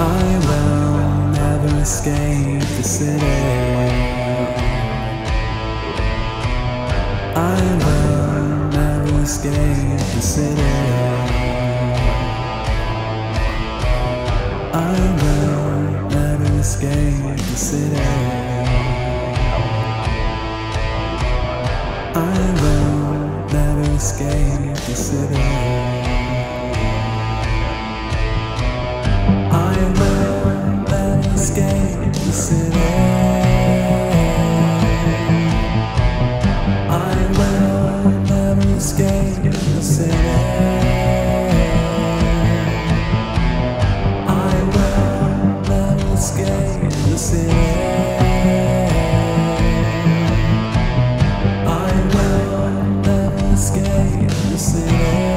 I will never escape the city. I will never escape the city. I will never escape the city. I will never escape the city. escape the city. I will never escape the city. I will escape the city.